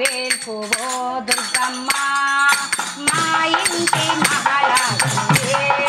వేల్పువో దుర్గమ్మ మా ఇంటి మహాలక్ష్మి